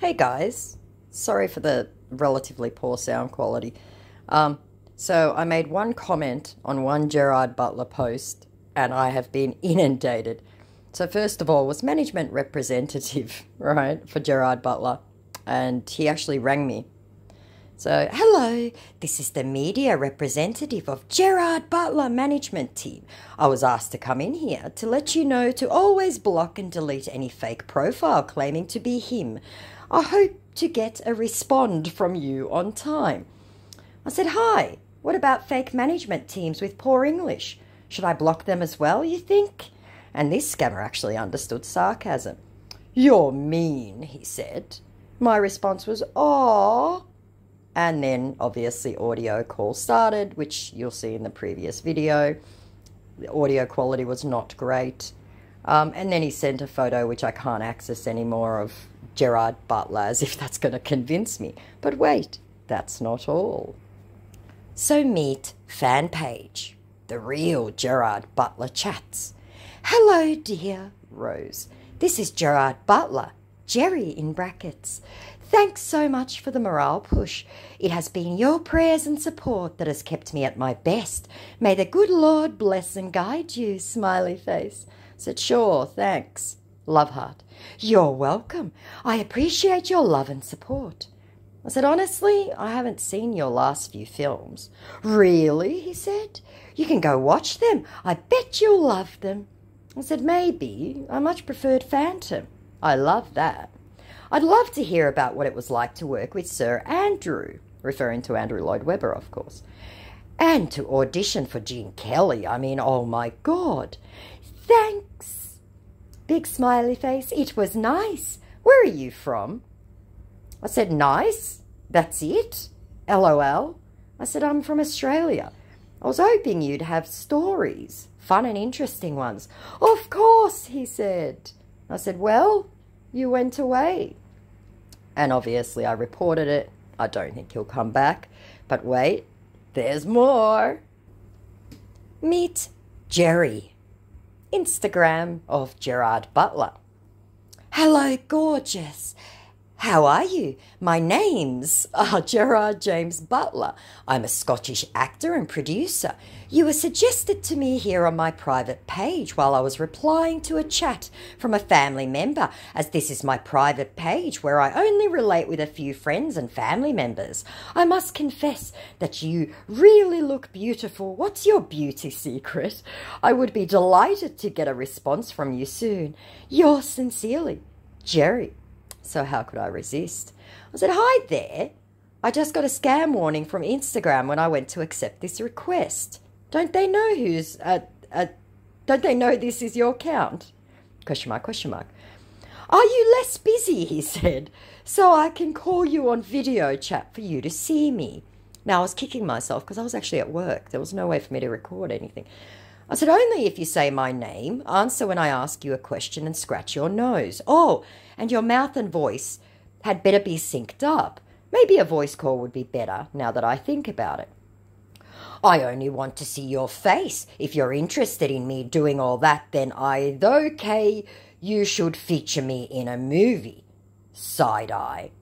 Hey guys, sorry for the relatively poor sound quality. Um, so I made one comment on one Gerard Butler post and I have been inundated. So first of all was management representative, right, for Gerard Butler and he actually rang me. So, hello, this is the media representative of Gerard Butler management team. I was asked to come in here to let you know to always block and delete any fake profile claiming to be him. I hope to get a respond from you on time. I said, Hi, what about fake management teams with poor English? Should I block them as well, you think? And this scammer actually understood sarcasm. You're mean, he said. My response was, Aw. And then obviously audio call started, which you'll see in the previous video. The audio quality was not great. Um, and then he sent a photo, which I can't access anymore, of Gerard Butler, as if that's going to convince me. But wait, that's not all. So meet fan page, the real Gerard Butler chats. Hello, dear Rose. This is Gerard Butler, Jerry in brackets. Thanks so much for the morale push. It has been your prayers and support that has kept me at my best. May the good Lord bless and guide you, smiley face. Said, sure, thanks. Love heart. You're welcome. I appreciate your love and support. I said, honestly, I haven't seen your last few films. Really? He said. You can go watch them. I bet you'll love them. I said, maybe. I much preferred Phantom. I love that. I'd love to hear about what it was like to work with Sir Andrew, referring to Andrew Lloyd Webber, of course. And to audition for Gene Kelly. I mean, oh my God. Thanks. Big smiley face. It was nice. Where are you from? I said, nice. That's it. LOL. I said, I'm from Australia. I was hoping you'd have stories, fun and interesting ones. Of course, he said. I said, well, you went away. And obviously, I reported it. I don't think he'll come back. But wait, there's more. Meet Jerry. Instagram of Gerard Butler. Hello, gorgeous. How are you? My name's uh, Gerard James Butler. I'm a Scottish actor and producer. You were suggested to me here on my private page while I was replying to a chat from a family member, as this is my private page where I only relate with a few friends and family members. I must confess that you really look beautiful. What's your beauty secret? I would be delighted to get a response from you soon. Yours sincerely, Jerry. So how could I resist? I said, Hi there. I just got a scam warning from Instagram when I went to accept this request. Don't they know who's uh, uh, don't they know this is your account? Question mark, question mark. Are you less busy, he said, so I can call you on video chat for you to see me? Now I was kicking myself because I was actually at work. There was no way for me to record anything. I said, only if you say my name, answer when I ask you a question, and scratch your nose. Oh, and your mouth and voice had better be synced up. Maybe a voice call would be better now that I think about it. I only want to see your face. If you're interested in me doing all that, then I, okay, you should feature me in a movie. Side eye.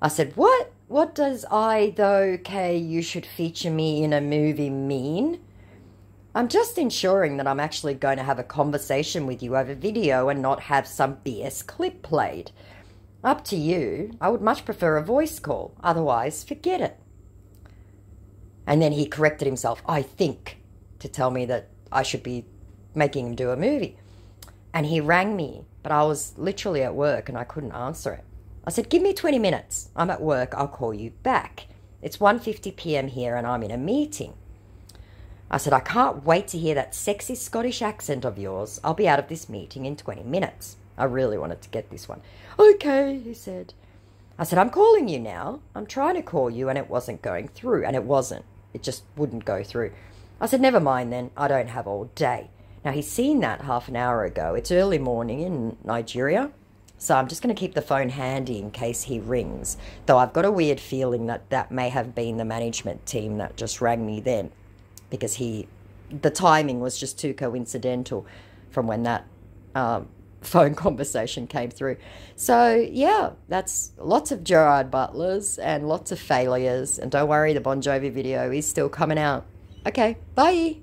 I said, What? What does I, though, okay, you should feature me in a movie mean? I'm just ensuring that I'm actually going to have a conversation with you over video and not have some BS clip played. Up to you. I would much prefer a voice call. Otherwise, forget it. And then he corrected himself, I think, to tell me that I should be making him do a movie. And he rang me, but I was literally at work and I couldn't answer it. I said, "Give me 20 minutes. I'm at work. I'll call you back." It's 1:50 p.m. here and I'm in a meeting. I said, I can't wait to hear that sexy Scottish accent of yours. I'll be out of this meeting in 20 minutes. I really wanted to get this one. Okay, he said. I said, I'm calling you now. I'm trying to call you and it wasn't going through. And it wasn't. It just wouldn't go through. I said, never mind then. I don't have all day. Now, he's seen that half an hour ago. It's early morning in Nigeria. So I'm just going to keep the phone handy in case he rings. Though I've got a weird feeling that that may have been the management team that just rang me then because he, the timing was just too coincidental from when that um, phone conversation came through. So, yeah, that's lots of Gerard Butlers and lots of failures. And don't worry, the Bon Jovi video is still coming out. Okay, bye.